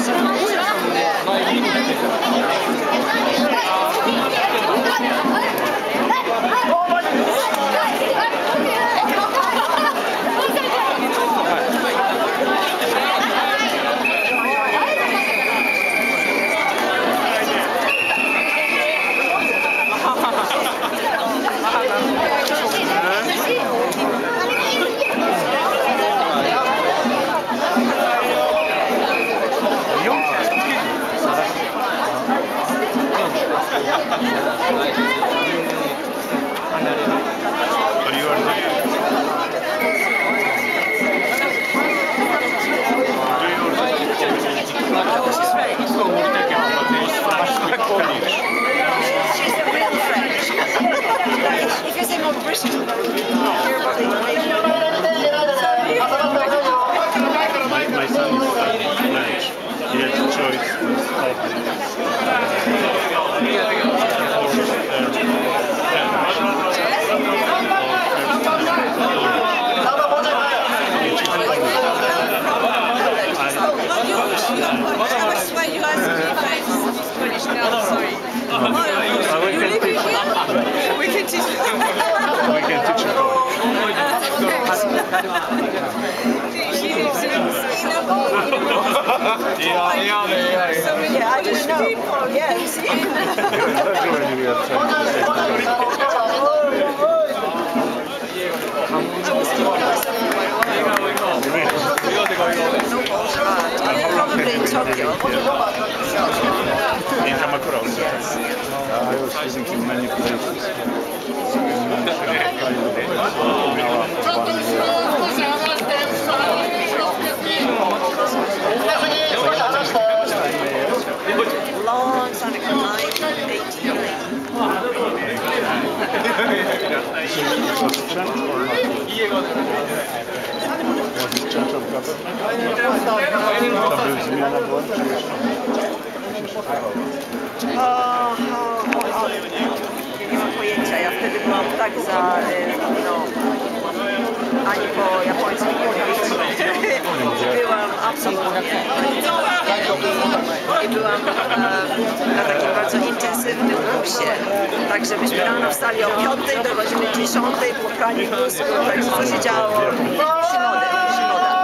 面白いですよね。yeah. So many, I just know. Yes. 인삼 맞고 나오는 아, 이거 지금 김만이 부르고 있어요. Nie mam pojęcia, ja wtedy byłam tak za, y, no, ani po japońsku. Byłam absolutnie. I byłam e, na takim bardzo intensywnym kursie. Tak, żebyśmy rano wstali o 5 do godziny 10 po praniu mózgu. Także co się działo? Shimoda, Shimoda.